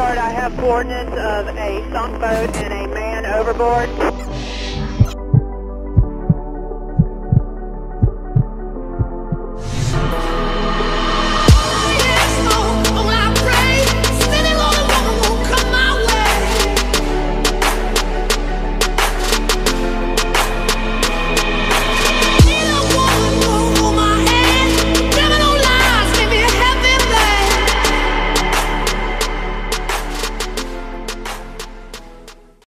I have coordinates of a sunk boat and a man overboard.